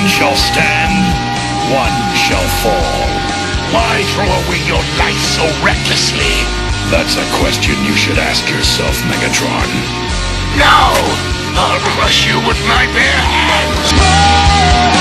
One shall stand, one shall fall. Why throw away your life so recklessly? That's a question you should ask yourself, Megatron. No! I'll crush you with my bare hands! Ah!